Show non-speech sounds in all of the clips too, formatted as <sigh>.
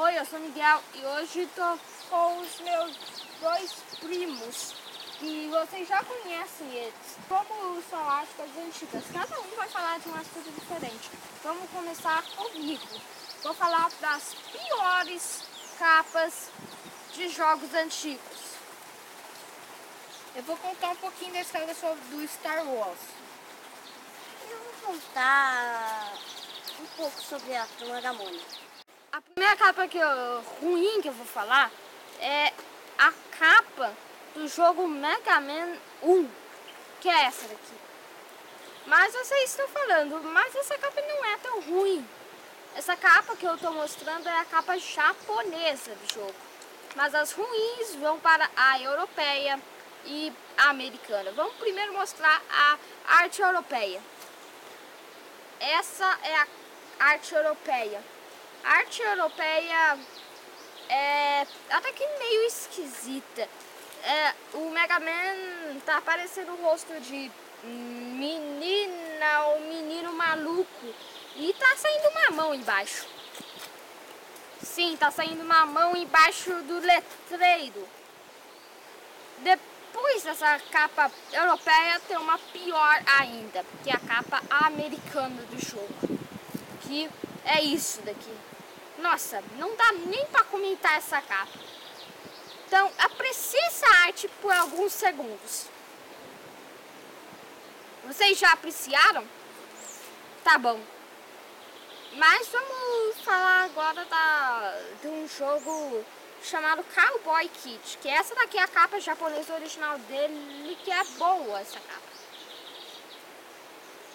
Oi, eu sou Miguel e hoje estou com os meus dois primos e vocês já conhecem eles. Como são aspas antigas, cada um vai falar de um assunto diferente. Vamos começar comigo. Vou falar das piores capas de jogos antigos. Eu vou contar um pouquinho da história do Star Wars. Eu vou contar um pouco sobre a turma da Mônica. A primeira capa que eu, ruim que eu vou falar é a capa do jogo Mega Man 1, que é essa daqui. Mas vocês estão falando, mas essa capa não é tão ruim. Essa capa que eu estou mostrando é a capa japonesa do jogo. Mas as ruins vão para a europeia e a americana. Vamos primeiro mostrar a arte europeia. Essa é a arte europeia. A arte europeia é até que meio esquisita. É, o Mega Man tá aparecendo o rosto de menina ou menino maluco e tá saindo uma mão embaixo. Sim, tá saindo uma mão embaixo do letreiro. Depois dessa capa europeia tem uma pior ainda, que é a capa americana do jogo. Que é isso daqui. Nossa, não dá nem para comentar essa capa. Então, aprecie essa arte por alguns segundos. Vocês já apreciaram? Tá bom. Mas vamos falar agora da, de um jogo chamado Cowboy Kit, que essa daqui é a capa japonesa original dele, que é boa essa capa.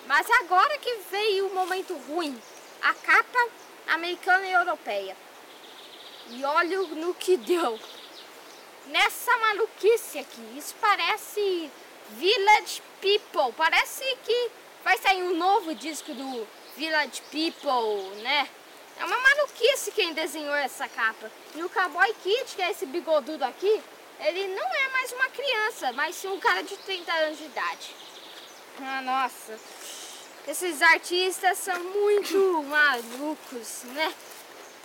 Mas agora que veio o momento ruim, a capa americana e europeia. E olha no que deu. Nessa maluquice aqui, isso parece Village People. Parece que vai sair um novo disco do Village People, né? É uma maluquice quem desenhou essa capa. E o Cowboy Kid, que é esse bigodudo aqui, ele não é mais uma criança, mas sim um cara de 30 anos de idade. Ah, nossa. Esses artistas são muito <laughs> malucos, né?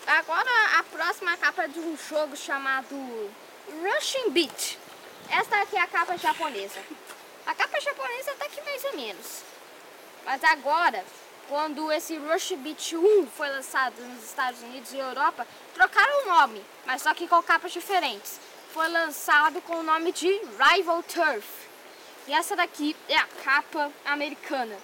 Agora a próxima capa de um jogo chamado Rushing Beat. Esta aqui é a capa japonesa. A capa japonesa até que mais ou menos. Mas agora, quando esse Rush Beat 1 foi lançado nos Estados Unidos e Europa, trocaram o nome, mas só que com capas diferentes. Foi lançado com o nome de Rival Turf. E essa daqui é a capa americana.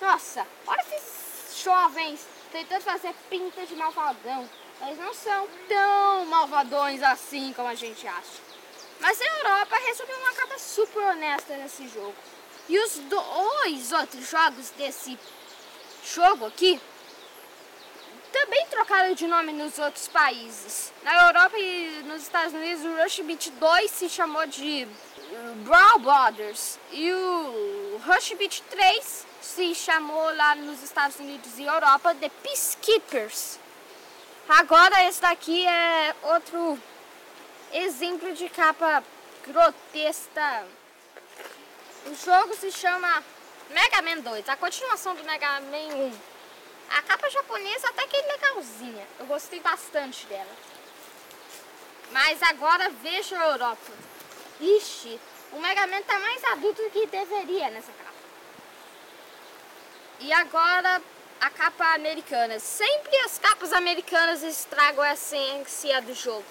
Nossa, olha esses jovens tentando fazer pinta de malvadão. Eles não são tão malvadões assim como a gente acha. Mas a Europa recebeu uma capa super honesta nesse jogo. E os dois outros jogos desse jogo aqui também trocaram de nome nos outros países. Na Europa e nos Estados Unidos, o Rush Beat 2 se chamou de Brawl Brothers. E o Rush Beat 3 se chamou lá nos Estados Unidos e Europa de Peacekeepers. Agora esse daqui é outro exemplo de capa grotesca. O jogo se chama Mega Man 2, a continuação do Mega Man 1. A capa japonesa até que é legalzinha, eu gostei bastante dela. Mas agora veja a Europa. Ixi, o Mega Man tá mais adulto do que deveria nessa capa. E agora a capa americana. Sempre as capas americanas estragam a essência do jogo.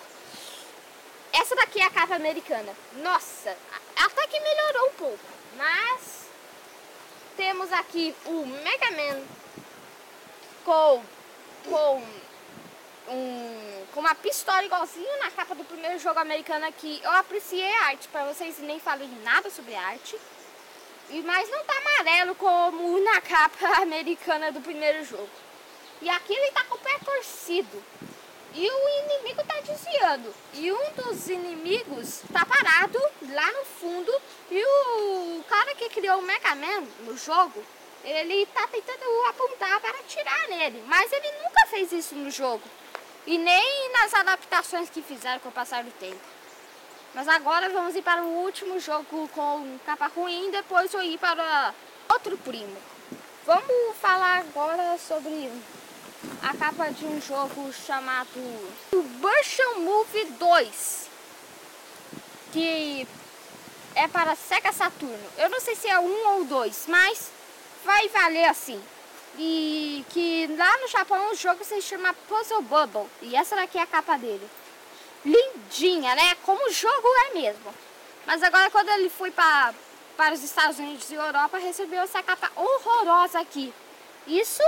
Essa daqui é a capa americana. Nossa, até que melhorou um pouco. Mas temos aqui o Mega Man com, com, um, com uma pistola igualzinho na capa do primeiro jogo americano aqui. Eu apreciei a arte, para vocês nem falei nada sobre arte. Mas não tá amarelo como na capa <laughs> americana do primeiro jogo. E aqui ele tá com o pé torcido. E o inimigo tá desviando. E um dos inimigos tá parado lá no fundo. E o cara que criou o Mega Man no jogo, ele tá tentando apontar para atirar nele. Mas ele nunca fez isso no jogo. E nem nas adaptações que fizeram com o passar do tempo. Mas agora vamos ir para o último jogo com capa ruim, depois eu ir para outro primo. Vamos falar agora sobre a capa de um jogo chamado Version Movie 2, que é para Sega Saturno. Eu não sei se é um ou dois, mas vai valer assim. E que lá no Japão o jogo se chama Puzzle Bubble. E essa daqui é a capa dele. Lindinha, né? Como o jogo é mesmo. Mas agora quando ele foi para, para os Estados Unidos e Europa, recebeu essa capa horrorosa aqui. Isso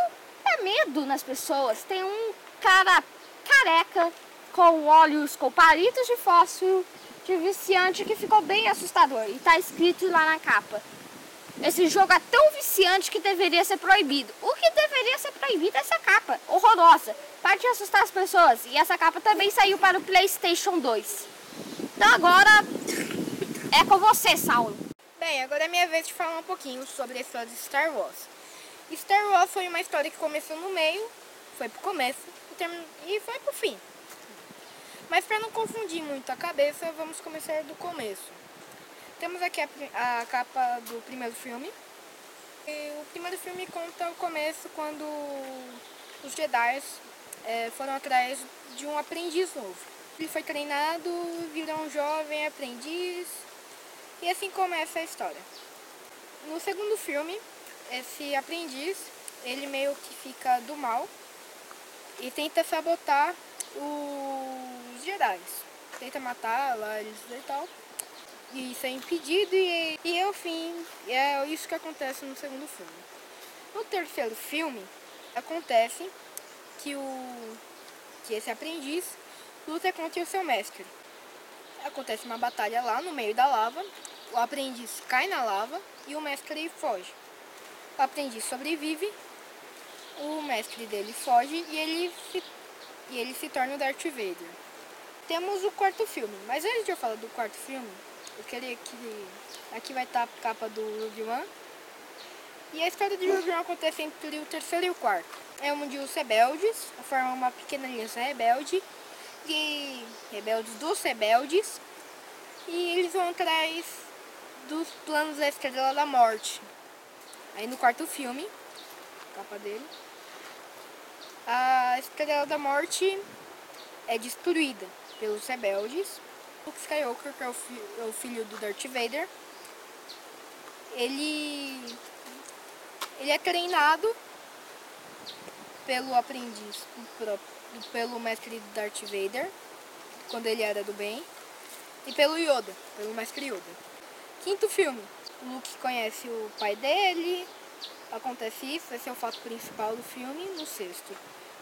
é medo nas pessoas. Tem um cara careca com olhos com palitos de fósforo de viciante que ficou bem assustador. E tá escrito lá na capa. Esse jogo é tão viciante que deveria ser proibido. O que deveria ser proibido é essa capa, horrorosa, para de assustar as pessoas. E essa capa também saiu para o PlayStation 2. Então agora é com você, Saulo. Bem, agora é minha vez de falar um pouquinho sobre a história de Star Wars. Star Wars foi uma história que começou no meio, foi pro começo e foi pro fim. Mas para não confundir muito a cabeça, vamos começar do começo. Temos aqui a, a capa do primeiro filme. E o primeiro filme conta o começo quando os Jedi é, foram atrás de um aprendiz novo. Ele foi treinado, virou um jovem aprendiz e assim começa a história. No segundo filme, esse aprendiz, ele meio que fica do mal e tenta sabotar os Jedi. Tenta eles e tal e ser impedido e, e ao fim é isso que acontece no segundo filme. No terceiro filme acontece que o que esse aprendiz luta contra o seu mestre. Acontece uma batalha lá no meio da lava, o aprendiz cai na lava e o mestre foge. O aprendiz sobrevive, o mestre dele foge e ele se, e ele se torna o Darth Vader. Temos o quarto filme, mas antes de eu falar do quarto filme, eu queria que. Aqui vai estar a capa do Rogue One. E a história de Rogue One acontece entre o terceiro e o quarto. É onde os rebeldes formam uma pequena aliança rebelde. E rebeldes dos rebeldes. E eles vão atrás dos planos da Estrela da Morte. Aí no quarto filme, capa dele, a Estrela da Morte é destruída pelos rebeldes Luke Skywalker, que é o, fi é o filho do Darth Vader, ele, ele é treinado pelo aprendiz, pelo mestre Darth Vader, quando ele era do bem, e pelo Yoda, pelo mestre Yoda. Quinto filme, Luke conhece o pai dele, acontece isso, esse é o fato principal do filme. No sexto,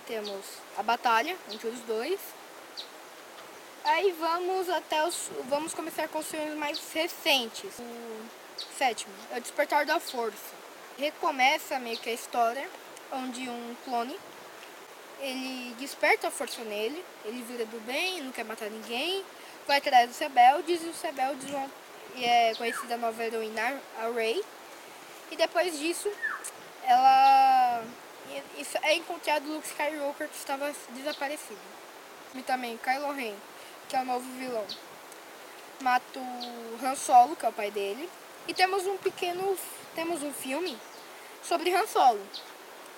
temos a batalha entre os dois, Aí vamos até os. Vamos começar com os filmes mais recentes. O sétimo é o Despertar da Força. Recomeça meio que a história onde um clone ele desperta a força nele, ele vira do bem, não quer matar ninguém, vai atrás dos rebeldes e os rebeldes vão. E é conhecida a nova heroína, a Rey. E depois disso, ela é encontrado Luke Skywalker que estava desaparecido. E também Kylo Ren que é o novo vilão. Mata o Han Solo, que é o pai dele. E temos um pequeno. Temos um filme sobre Han Solo.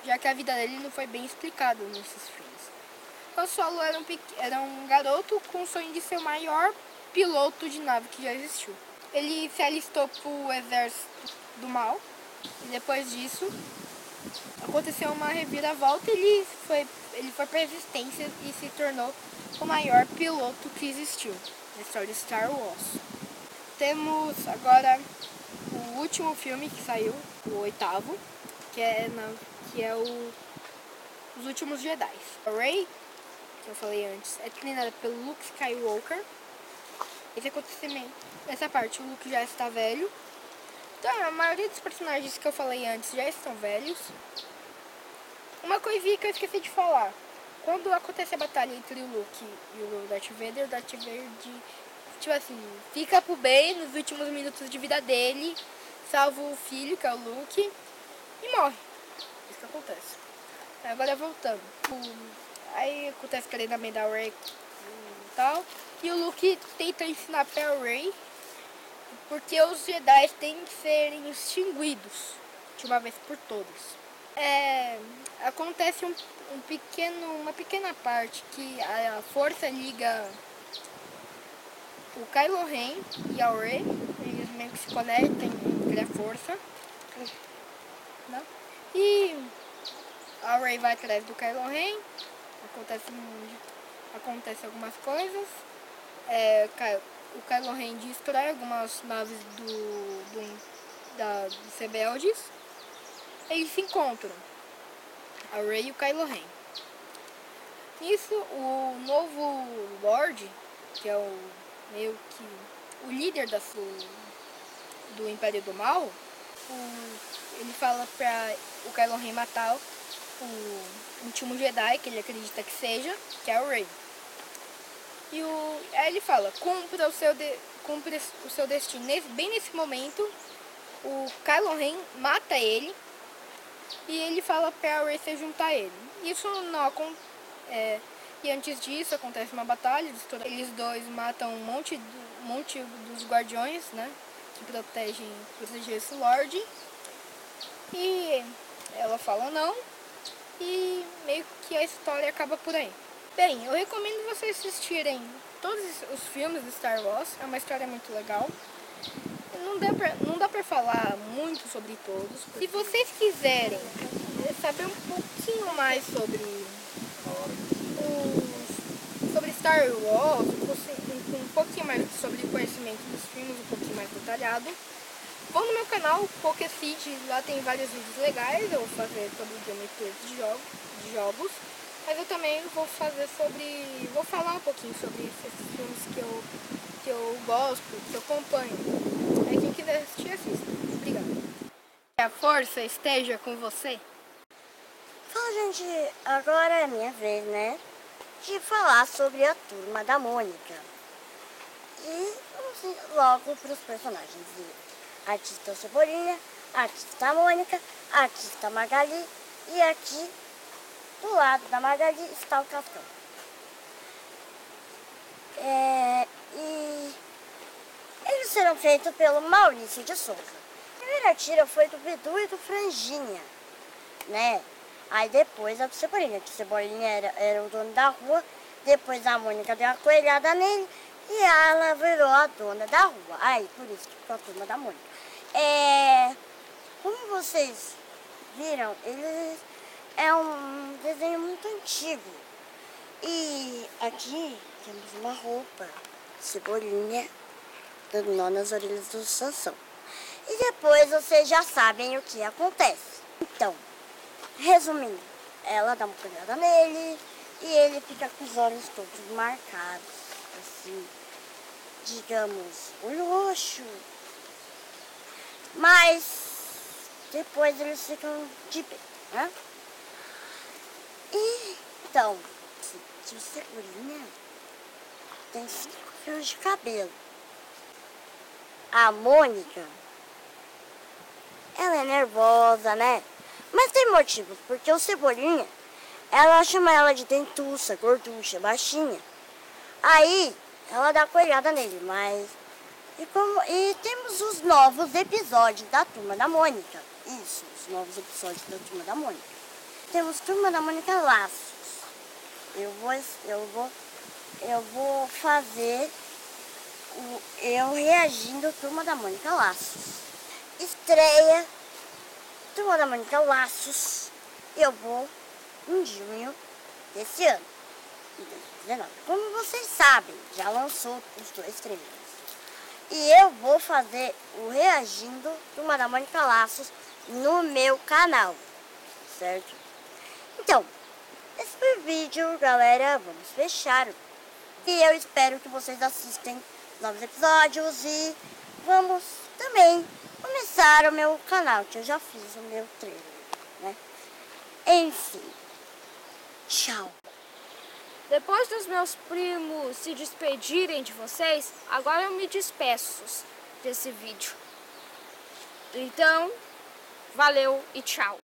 Já que a vida dele não foi bem explicada nesses filmes. Han Solo era um, era um garoto com o sonho de ser o maior piloto de nave que já existiu. Ele se alistou pro exército do mal. E depois disso aconteceu uma reviravolta e ele foi, ele foi para resistência e se tornou o maior piloto que existiu na história de Star Wars. Temos agora o último filme que saiu, o oitavo, que é, na, que é o Os Últimos Jedi. A Rey, que eu falei antes, é treinada pelo Luke Skywalker. Esse acontecimento, essa parte, o Luke já está velho. Então, a maioria dos personagens que eu falei antes já estão velhos. Uma coisinha que eu esqueci de falar. Quando acontece a batalha entre o Luke e o Darth Vader, o Darth Vader, tipo assim, fica pro bem nos últimos minutos de vida dele, salva o filho, que é o Luke, e morre. Isso que acontece. Agora voltando. Aí acontece o treinamento da Rey e tal. E o Luke tenta ensinar pra Rey porque os Jedi têm que serem extinguidos de uma vez por todas. É, acontece um, um pequeno, uma pequena parte que a força liga o Kylo Ren e a Rey. Eles meio que se conectam entre a força. Né? E a Rey vai atrás do Kylo Ren. Acontece, acontece algumas coisas. É, o Kylo Ren destrói algumas naves do, do, da, dos rebeldes. Eles se encontram. A Rey e o Kylo Ren. Nisso, o novo Lord, que é o meio que o líder da, do Império do Mal, o, ele fala pra o Kylo Ren matar o último Jedi, que ele acredita que seja, que é o Rey. E o, aí ele fala, cumpra o seu, de, cumpra o seu destino. Bem nesse momento, o Kylo Ren mata ele e ele fala Rey se juntar ele. Isso não acontece. É, e antes disso acontece uma batalha, eles dois matam um monte, um monte dos guardiões, né? Que protegem, protegem esse Lorde. E ela fala não. E meio que a história acaba por aí. Bem, eu recomendo vocês assistirem todos os filmes de Star Wars. É uma história muito legal. Não dá pra, não dá pra falar muito sobre todos. Se vocês quiserem saber um pouquinho mais sobre sobre Star Wars, um, pouquinho mais sobre conhecimento dos filmes, um pouquinho mais detalhado, vão no meu canal, Pokécid, lá tem vários vídeos legais, eu vou fazer sobre gameplay de jogos, de jogos, mas eu também vou fazer sobre, vou falar um pouquinho sobre esses filmes que eu, que eu gosto, que eu acompanho. Quiser assistir, assista. Que a força esteja com você. Fala, gente, agora é minha vez, né? de falar sobre a turma da Mônica. E vamos logo para os personagens. Artista Cebolinha, artista Mônica, artista Magali e aqui do lado da Magali está o Cascão. É, e eles serão feitos pelo Maurício de Souza. A primeira tira foi do Bidu e do Franjinha, né? Aí depois a do Cebolinha, que Cebolinha era, era o dono da rua, depois a Mônica deu uma coelhada nele e ela virou a dona da rua. Aí, por isso que ficou a turma da Mônica. É, como vocês viram, ele é um desenho muito antigo. E aqui temos uma roupa, Cebolinha, nó nas orelhas do Sansão. E depois vocês já sabem o que acontece. Então, Resumindo, ela dá uma olhada nele e ele fica com os olhos todos marcados, assim, digamos, roxo. Mas depois eles ficam de bem, né? E, então, o Segurinha tem cinco fios de cabelo. A Mônica, ela é nervosa, né? Mas tem motivos, porque o Cebolinha, ela chama ela de dentuça, gorducha, baixinha. Aí, ela dá coelhada nele, mas... E, como, e temos os novos episódios da Turma da Mônica. Isso, os novos episódios da Turma da Mônica. Temos Turma da Mônica Laços. Eu vou, eu vou, eu vou fazer o, eu reagindo Turma da Mônica Laços. Estreia Turma da Mônica Laços, eu vou em junho desse ano, 2019. Como vocês sabem, já lançou os dois trailers. E eu vou fazer o Reagindo Turma da Mônica Laços no meu canal, certo? Então, esse vídeo, galera. Vamos fechar. E eu espero que vocês assistem novos episódios e vamos também começar o meu canal, que eu já fiz o meu trailer, né? Enfim, tchau. Depois dos meus primos se despedirem de vocês, agora eu me despeço desse vídeo. Então, valeu e tchau.